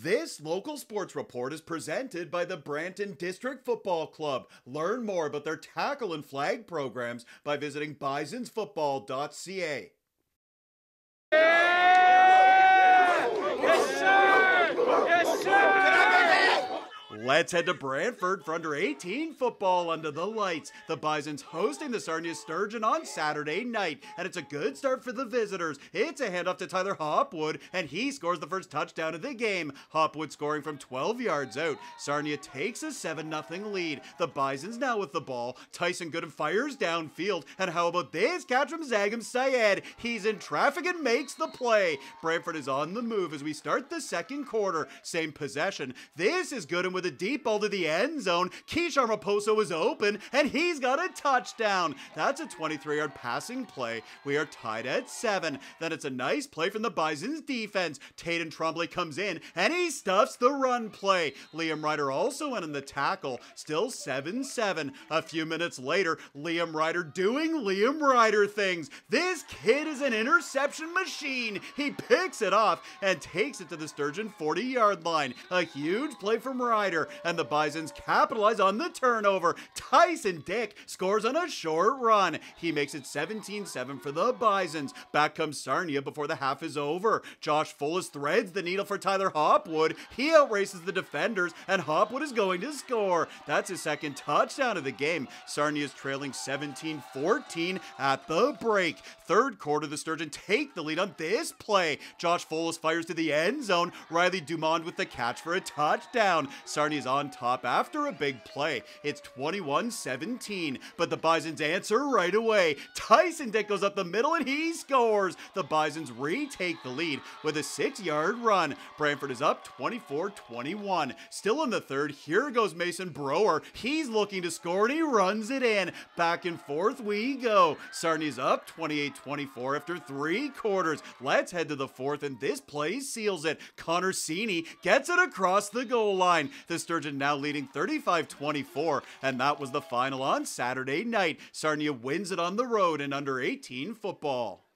This local sports report is presented by the Brant and District Football Club. Learn more about their tackle and flag programs by visiting bisonsfootball.ca. Let's head to Brantford for under 18 football under the lights. The Bisons hosting the Sarnia Sturgeon on Saturday night, and it's a good start for the visitors. It's a handoff to Tyler Hopwood, and he scores the first touchdown of the game. Hopwood scoring from 12 yards out. Sarnia takes a 7 0 lead. The Bisons now with the ball. Tyson Gooden fires downfield, and how about this catch from Zagam Syed? He's in traffic and makes the play. Brantford is on the move as we start the second quarter. Same possession. This is Gooden with a deep ball to the end zone. Keisha Raposo is open, and he's got a touchdown. That's a 23 yard passing play. We are tied at seven. Then it's a nice play from the Bison's defense. Taden Trombley comes in, and he stuffs the run play. Liam Ryder also in on the tackle. Still 7 7. A few minutes later, Liam Ryder doing Liam Ryder things. This kid is an interception machine. He picks it off and takes it to the Sturgeon 40 yard line. A huge play from Ryder and the Bisons capitalize on the turnover. Tyson Dick scores on a short run. He makes it 17 7 for the Bisons. Back comes Sarnia before the half is over. Josh Fullis threads the needle for Tyler Hopwood. He outraces the defenders, and Hopwood is going to score. That's his second touchdown of the game. Sarnia is trailing 17 14 at the break. Third quarter, the Sturgeon take the lead on this play. Josh Fullis fires to the end zone. Riley Dumond with the catch for a touchdown. Sarnia's on top after a big play. It's 21 17, but the Bisons answer right away. Tyson Dick goes up the middle and he scores. The Bisons retake the lead with a six yard run. Brantford is up 24 21. Still in the third, here goes Mason Brower. He's looking to score and he runs it in. Back and forth we go. Sarnia's up 28 24 after three quarters. Let's head to the fourth, and this play seals it. Connor Sini gets it across the goal line. The Sturgeon now leading 35 24, and that was the final on Saturday night. Sarnia wins it on the road in under 18 football.